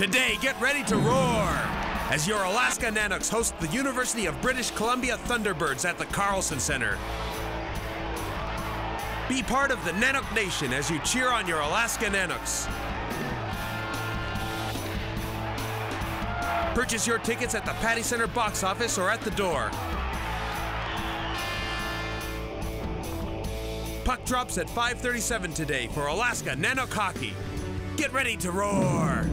Today, get ready to roar as your Alaska Nanooks host the University of British Columbia Thunderbirds at the Carlson Center. Be part of the Nanook Nation as you cheer on your Alaska Nanooks. Purchase your tickets at the Patty Center box office or at the door. Puck drops at 5:37 today for Alaska Nanook Hockey. Get ready to roar!